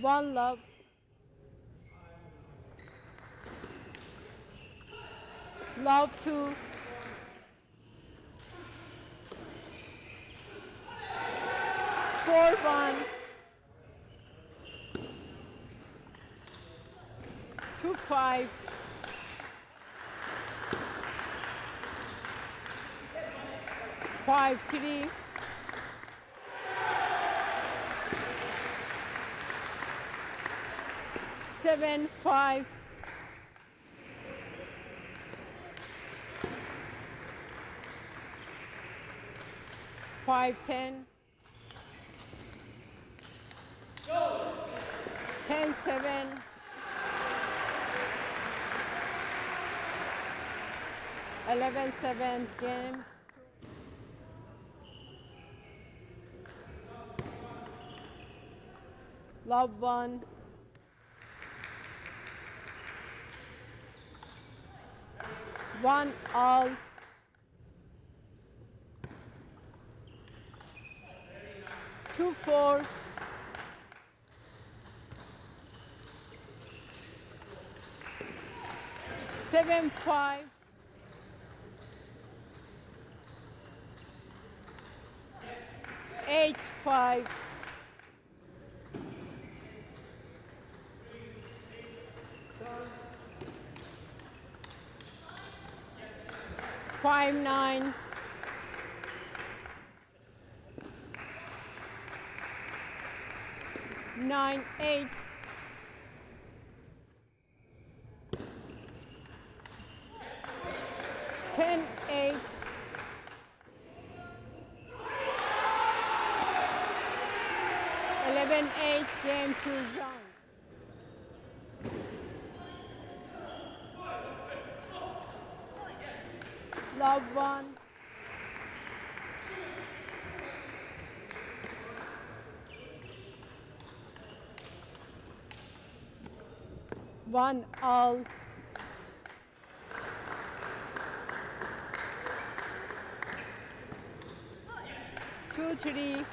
One love. Love two. Four one. Two five. Five three. Seven five. Five ten. Ten seven. Eleven seven game. Love one. One all. Two four. Seven five. Eight five. Five nine. Nine eight. Ten eight. Eleven eight game to Zhang. Love one. One all. Two three.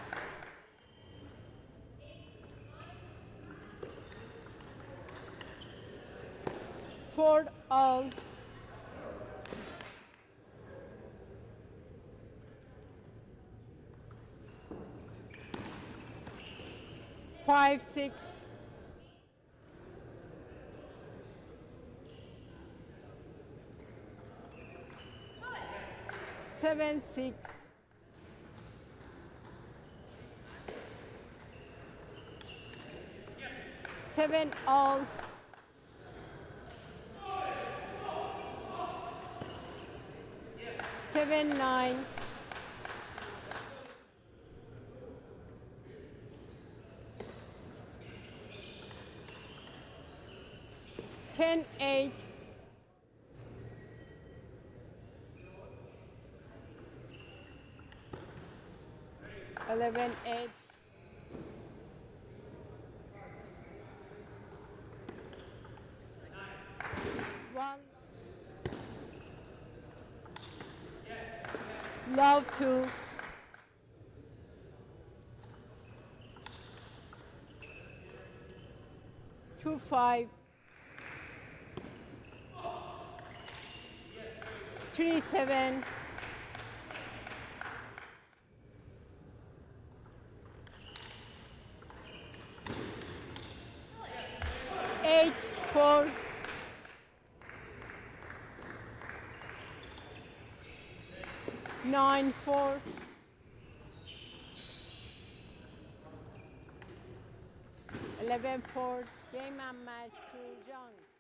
Four all. Five six. Seven six. Seven all. Seven nine. Ten eight. Eleven eight. One. Love two. Two five. Three seven. Eight four. Nine four. Eleven four. Game and match to Zhang.